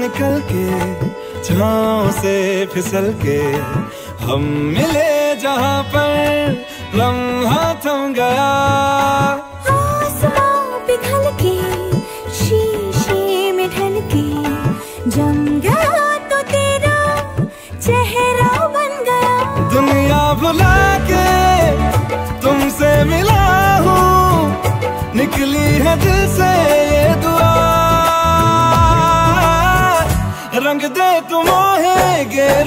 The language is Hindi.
निकल के छाँव से फिसल के हम मिले जहाँ पर लम्हा थम गया। पिघल के शीशे में ढल के जम गया तो तेरा चेहरा बन गया। दुनिया भुला के तुमसे मिला हूँ निकली है दिल से ये रंग दे तुम गेरुआ